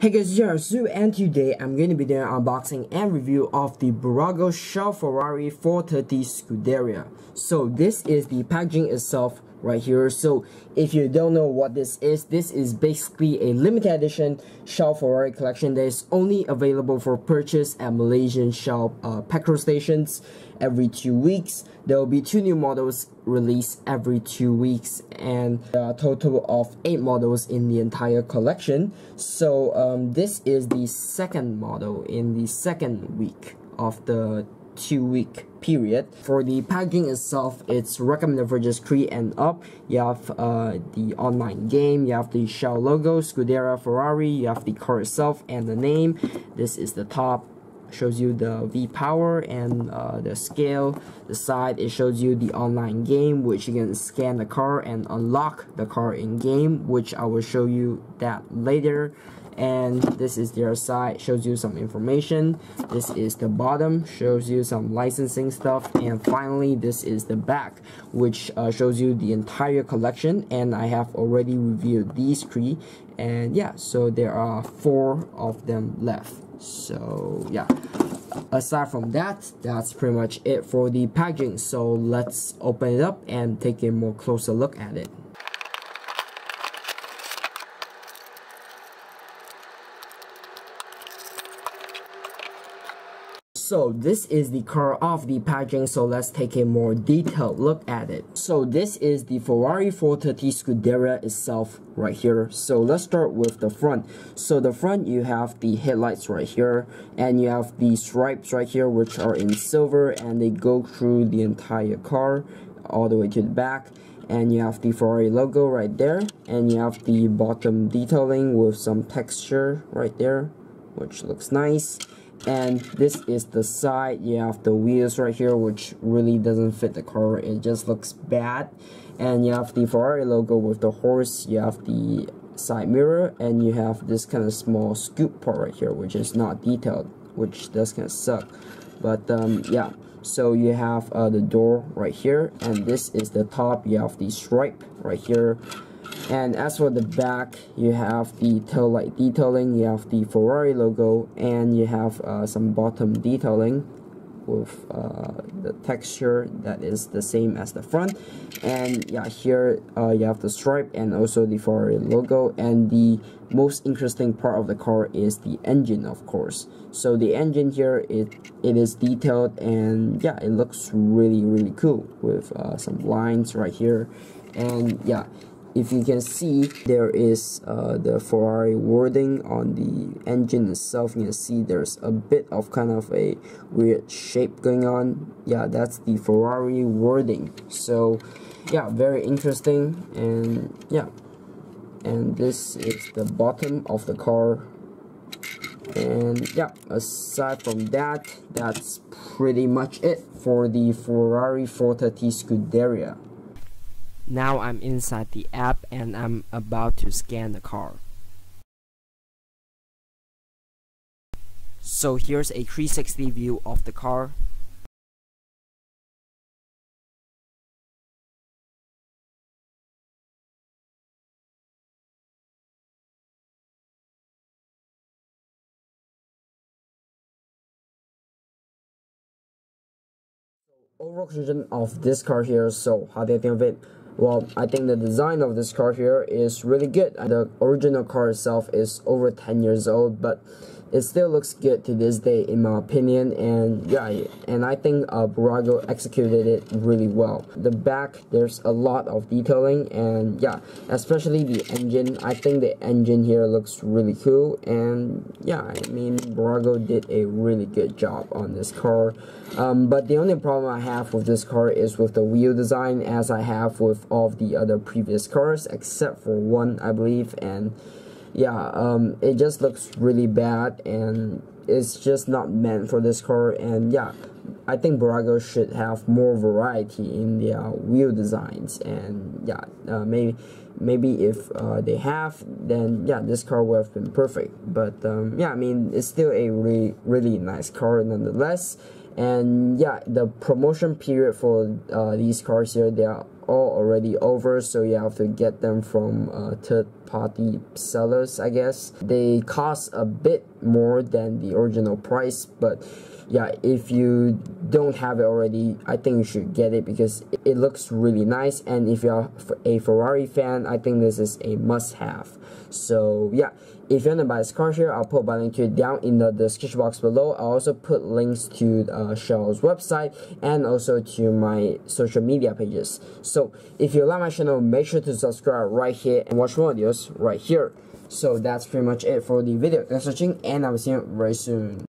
Hey guys, here Zoo and today I'm going to be doing an unboxing and review of the Bburago Shell Ferrari 430 Scuderia. So this is the packaging itself right here. So if you don't know what this is, this is basically a limited edition Shell Ferrari collection that is only available for purchase at Malaysian Shell uh, petrol stations every two weeks. There will be two new models released every two weeks and a total of eight models in the entire collection. So um, this is the second model in the second week of the two week period. For the packaging itself, it's recommended for just 3 and up. You have uh, the online game, you have the Shell logo, Scuderia Ferrari, you have the car itself and the name. This is the top shows you the V power and uh, the scale. The side it shows you the online game which you can scan the car and unlock the car in game which I will show you that later and this is their side shows you some information. This is the bottom shows you some licensing stuff. And finally this is the back which uh, shows you the entire collection. And I have already reviewed these three. And yeah so there are four of them left. So yeah. Aside from that that's pretty much it for the packaging. So let's open it up and take a more closer look at it So this is the car of the packaging, so let's take a more detailed look at it. So this is the Ferrari 430 Scuderia itself right here. So let's start with the front. So the front you have the headlights right here and you have the stripes right here which are in silver and they go through the entire car all the way to the back and you have the Ferrari logo right there and you have the bottom detailing with some texture right there which looks nice and this is the side you have the wheels right here which really doesn't fit the car. It just looks bad. And you have the Ferrari logo with the horse you have the side mirror and you have this kind of small scoop part right here which is not detailed which does kind of suck. But um, yeah. So you have uh, the door right here and this is the top. You have the stripe right here and as for the back, you have the tail light detailing, you have the Ferrari logo, and you have uh, some bottom detailing with uh, the texture that is the same as the front. And yeah, here uh, you have the stripe and also the Ferrari logo. And the most interesting part of the car is the engine, of course. So the engine here, it, it is detailed and yeah, it looks really, really cool with uh, some lines right here. And yeah, if you can see there is uh, the Ferrari wording on the engine itself. You can see there's a bit of kind of a weird shape going on. Yeah that's the Ferrari wording. So yeah very interesting. And yeah. And this is the bottom of the car. And yeah aside from that that's pretty much it for the Ferrari 430 Scuderia now I'm inside the app and I'm about to scan the car. So here's a 360 view of the car. overall conclusion of this car here so how do you think of it well, I think the design of this car here is really good. The original car itself is over 10 years old, but it still looks good to this day in my opinion and yeah and I think uh, Bburago executed it really well. The back there's a lot of detailing and yeah especially the engine. I think the engine here looks really cool and yeah I mean Bburago did a really good job on this car. Um, but the only problem I have with this car is with the wheel design as I have with all the other previous cars except for one I believe and yeah, um, it just looks really bad and it's just not meant for this car. And yeah, I think Bburago should have more variety in their wheel designs. And yeah, uh, maybe maybe if uh, they have, then yeah, this car would have been perfect. But um, yeah, I mean, it's still a really really nice car nonetheless. And yeah, the promotion period for uh, these cars here, they are all already over so you have to get them from uh, third party sellers I guess. They cost a bit more than the original price but yeah if you don't have it already I think you should get it because it looks really nice and if you're a Ferrari fan I think this is a must-have. So yeah if you want to buy this car here I'll put a link to it down in the description box below. I'll also put links to uh, Shell's website and also to my social media pages. So if you like my channel make sure to subscribe right here and watch more videos right here so that's pretty much it for the video. Thanks for watching and I'll see you very soon